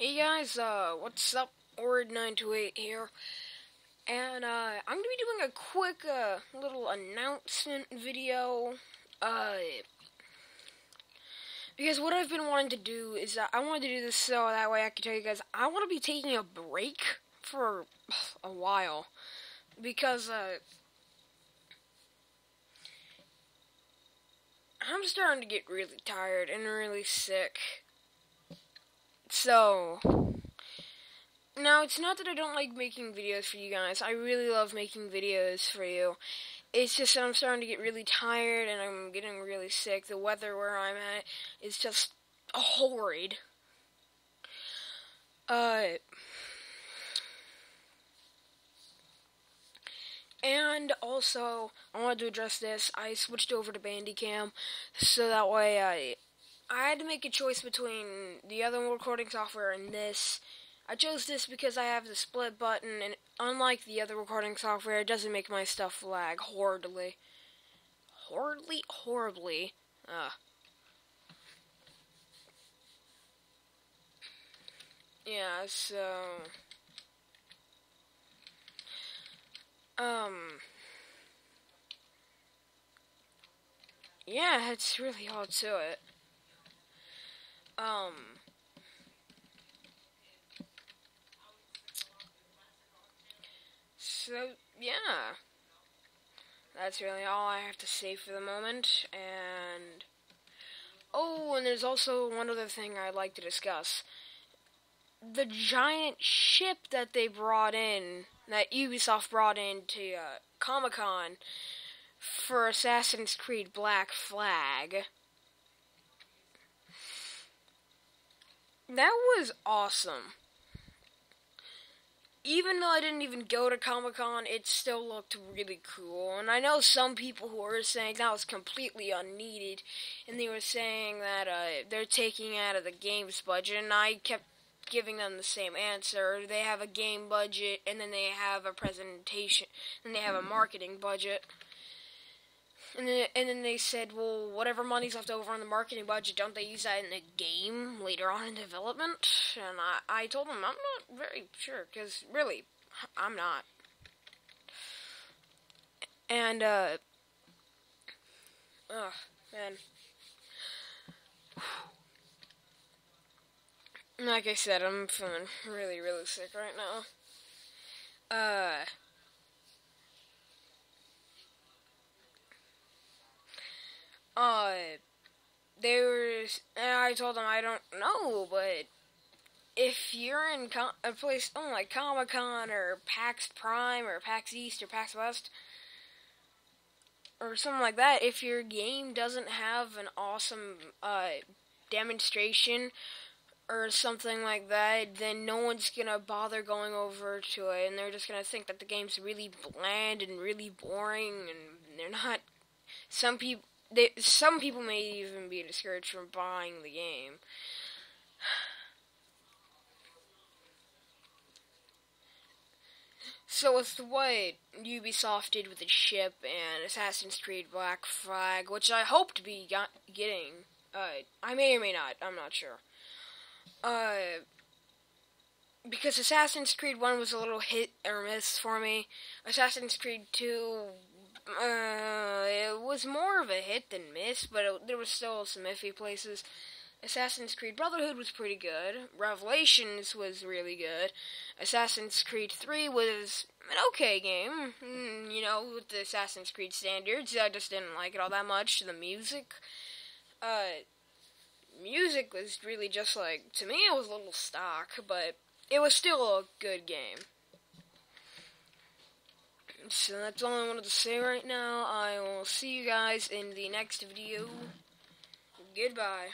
Hey guys, uh, what's up? Orrid928 here. And, uh, I'm gonna be doing a quick, uh, little announcement video. Uh, because what I've been wanting to do is that I wanted to do this so that way I can tell you guys I want to be taking a break for a while. Because, uh, I'm starting to get really tired and really sick. So, now it's not that I don't like making videos for you guys. I really love making videos for you. It's just that I'm starting to get really tired and I'm getting really sick. The weather where I'm at is just horrid. Uh, and also, I wanted to address this. I switched over to Bandicam so that way I I had to make a choice between the other recording software and this. I chose this because I have the split button, and unlike the other recording software, it doesn't make my stuff lag horribly. Horribly? Horribly. Ugh. Yeah, so... Um... Yeah, it's really all to it. Um. So, yeah. That's really all I have to say for the moment. And. Oh, and there's also one other thing I'd like to discuss. The giant ship that they brought in, that Ubisoft brought in to uh, Comic Con for Assassin's Creed Black Flag. That was awesome. Even though I didn't even go to Comic Con, it still looked really cool. And I know some people who were saying that was completely unneeded, and they were saying that uh, they're taking out of the game's budget, and I kept giving them the same answer. They have a game budget, and then they have a presentation, and they have a marketing budget. And then, and then they said, well, whatever money's left over on the marketing budget, don't they use that in the game later on in development? And I, I told them, I'm not very sure, because really, I'm not. And, uh, ugh, man. Like I said, I'm feeling really, really sick right now. Uh, uh, there's, and I told them I don't know, but if you're in com- a place oh, like Comic Con or PAX Prime or PAX East or PAX West or something like that, if your game doesn't have an awesome uh, demonstration or something like that, then no one's gonna bother going over to it, and they're just gonna think that the game's really bland and really boring, and they're not. Some people they, some people may even be discouraged from buying the game. So with the what Ubisoft did with the ship and Assassin's Creed Black Flag, which I hope to be getting, uh, I may or may not, I'm not sure. Uh, because Assassin's Creed 1 was a little hit or miss for me. Assassin's Creed 2 uh, it was more of a hit than miss, but it, there was still some iffy places. Assassin's Creed Brotherhood was pretty good. Revelations was really good. Assassin's Creed 3 was an okay game. Mm, you know, with the Assassin's Creed standards. I just didn't like it all that much. The music, uh, music was really just like, to me it was a little stock, but it was still a good game. So that's all I wanted to say right now. I will see you guys in the next video. Goodbye.